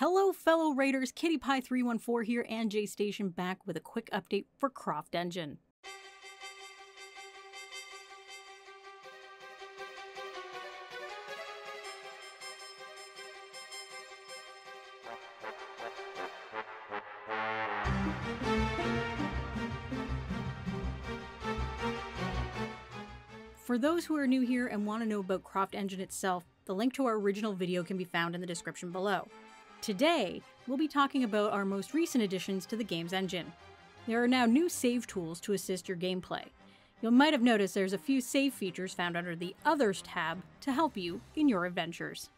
Hello, fellow Raiders. Kitty Pi 314 here and JaayStation back with a quick update for Croft Engine. For those who are new here and want to know about Croft Engine itself, the link to our original video can be found in the description below. Today, we'll be talking about our most recent additions to the game's engine. There are now new save tools to assist your gameplay. You might have noticed there's a few save features found under the Others tab to help you in your adventures.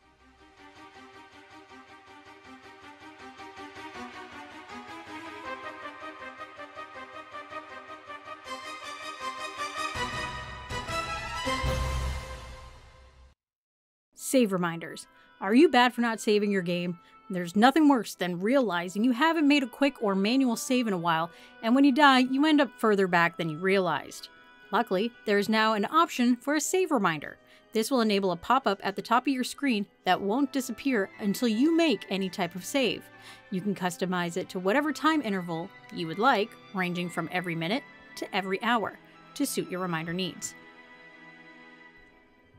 Save reminders. Are you bad for not saving your game? There's nothing worse than realizing you haven't made a quick or manual save in a while, and when you die, you end up further back than you realized. Luckily, there is now an option for a save reminder. This will enable a pop up at the top of your screen that won't disappear until you make any type of save. You can customize it to whatever time interval you would like, ranging from every minute to every hour, to suit your reminder needs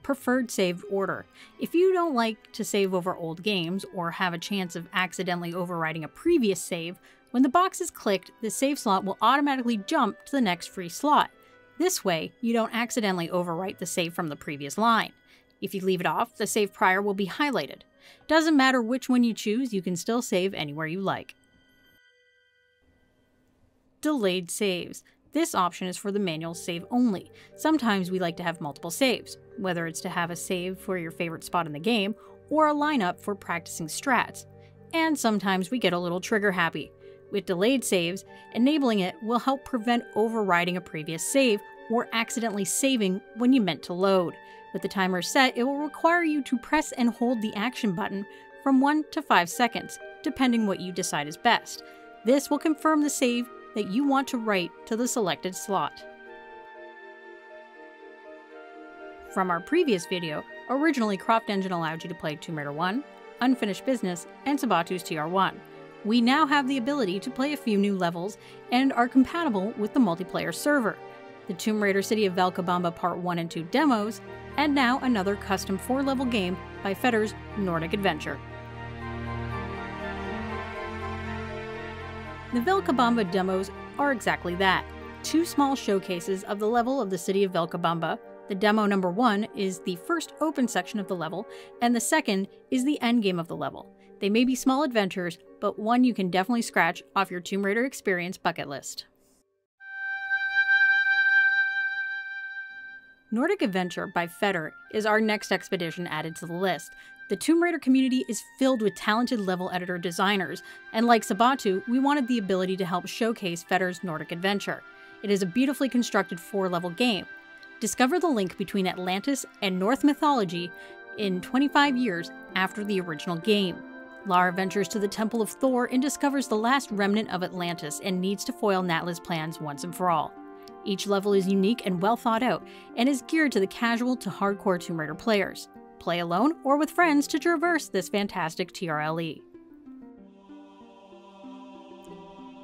preferred saved order. If you don't like to save over old games or have a chance of accidentally overwriting a previous save, when the box is clicked, the save slot will automatically jump to the next free slot. This way, you don't accidentally overwrite the save from the previous line. If you leave it off, the save prior will be highlighted. Doesn't matter which one you choose, you can still save anywhere you like. Delayed saves. This option is for the manual save only. Sometimes we like to have multiple saves, whether it's to have a save for your favorite spot in the game or a lineup for practicing strats. And sometimes we get a little trigger happy. With delayed saves, enabling it will help prevent overriding a previous save or accidentally saving when you meant to load. With the timer set, it will require you to press and hold the action button from 1 to 5 seconds, depending what you decide is best. This will confirm the save that you want to write to the selected slot. From our previous video, originally Croft Engine allowed you to play Tomb Raider 1, Unfinished Business, and Sabatu's TR1. We now have the ability to play a few new levels and are compatible with the multiplayer server, the Tomb Raider City of Vilcabamba Part 1 and 2 demos, and now another custom 4 level game by Feder's Nordic Adventure. The Vilcabamba demos are exactly that two small showcases of the level of the city of Vilcabamba. The demo number one is the first open section of the level, and the second is the end game of the level. They may be small adventures, but one you can definitely scratch off your Tomb Raider experience bucket list. Nordic Adventure by Feder is our next expedition added to the list. The Tomb Raider community is filled with talented level editor designers, and like Sabatu, we wanted the ability to help showcase Feder's Nordic Adventure. It is a beautifully constructed four level game. Discover the link between Atlantis and Norse mythology in 25 years after the original game. Lara ventures to the Temple of Thor and discovers the last remnant of Atlantis and needs to foil Natla's plans once and for all. Each level is unique and well thought out, and is geared to the casual to hardcore Tomb Raider players. Play alone or with friends to traverse this fantastic TRLE.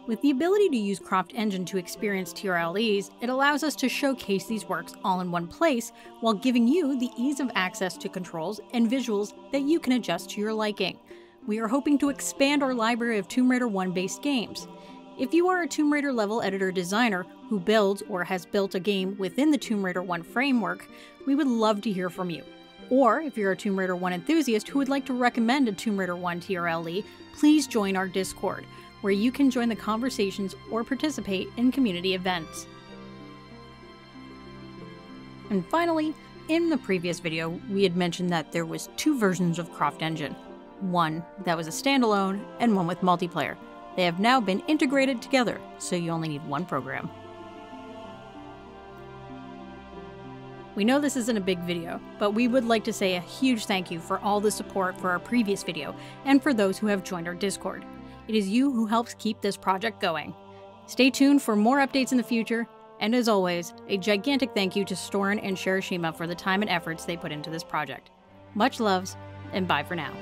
With the ability to use Croft Engine to experience TRLEs, it allows us to showcase these works all in one place while giving you the ease of access to controls and visuals that you can adjust to your liking. We are hoping to expand our library of Tomb Raider 1 based games. If you are a Tomb Raider level editor designer who builds or has built a game within the Tomb Raider 1 framework, we would love to hear from you. Or if you're a Tomb Raider 1 enthusiast who would like to recommend a Tomb Raider 1 TRLE, please join our Discord, where you can join the conversations or participate in community events. And finally, in the previous video, we had mentioned that there was two versions of Croft Engine. One that was a standalone, and one with multiplayer. They have now been integrated together, so you only need one program. We know this isn't a big video, but we would like to say a huge thank you for all the support for our previous video and for those who have joined our Discord. It is you who helps keep this project going. Stay tuned for more updates in the future, and as always, a gigantic thank you to Storin and Shirashima for the time and efforts they put into this project. Much loves, and bye for now.